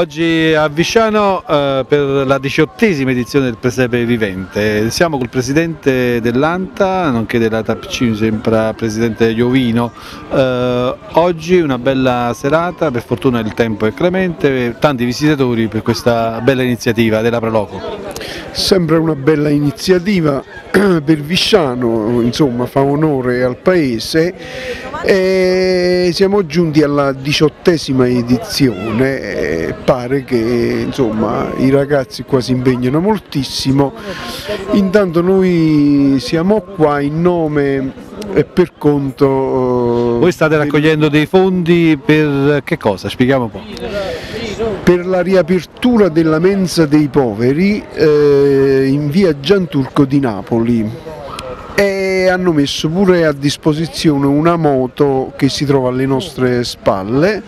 Oggi a Visciano eh, per la diciottesima edizione del Presepe Vivente. Siamo col presidente dell'ANTA, nonché della TAPC, mi sembra presidente Iovino. Eh, oggi una bella serata, per fortuna il tempo è clemente, tanti visitatori per questa bella iniziativa della Proloco. Sempre una bella iniziativa per Visciano, insomma fa onore al paese e siamo giunti alla diciottesima edizione e pare che insomma, i ragazzi qua si impegnano moltissimo, intanto noi siamo qua in nome e per conto... Voi state raccogliendo dei fondi per che cosa? Spieghiamo un po' per la riapertura della mensa dei poveri eh, in via Gianturco di Napoli e hanno messo pure a disposizione una moto che si trova alle nostre spalle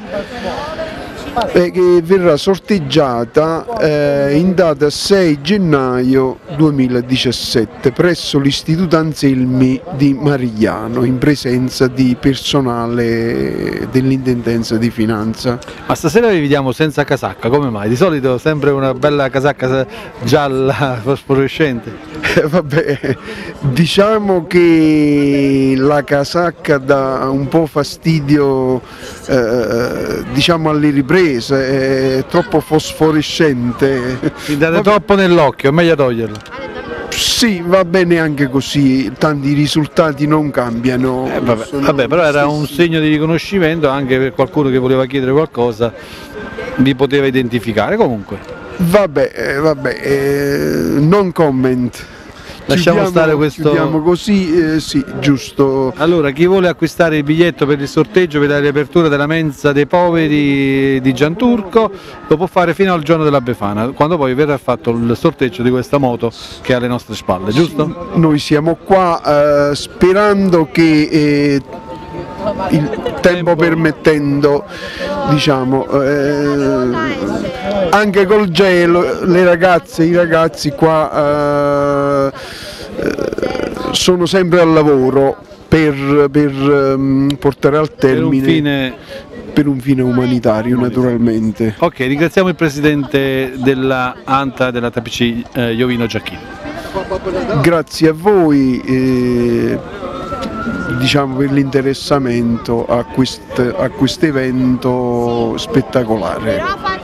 e che verrà sorteggiata eh, in data 6 gennaio 2017 presso l'Istituto Anselmi di Marigliano in presenza di personale dell'Intendenza di Finanza. Ma stasera vi vediamo senza casacca, come mai? Di solito sempre una bella casacca gialla fosforescente. Eh, vabbè, diciamo che la casacca dà un po' fastidio eh, diciamo alle riprese, è troppo fosforescente. Mi date vabbè. troppo nell'occhio, è meglio toglierla. Sì, va bene anche così, tanti risultati non cambiano. Eh, vabbè, vabbè, però era un segno di riconoscimento anche per qualcuno che voleva chiedere qualcosa, vi poteva identificare comunque. Vabbè, eh, vabbè, eh, non comment. Lasciamo chiudiamo, stare questo. Chiudiamo così, eh, sì, giusto. Allora, chi vuole acquistare il biglietto per il sorteggio per la riapertura della mensa dei poveri di Gianturco lo può fare fino al giorno della Befana, quando poi verrà fatto il sorteggio di questa moto che è alle nostre spalle, giusto? Sì, noi siamo qua eh, sperando che eh, il tempo permettendo, diciamo, eh, anche col gelo le ragazze, i ragazzi qua eh, sono sempre al lavoro per, per um, portare al termine per un fine, per un fine umanitario naturalmente. Ok, ringraziamo il presidente della ANTA della TPC eh, Iovino Giacchino. Grazie a voi. Eh, diciamo, per l'interessamento a questo evento spettacolare.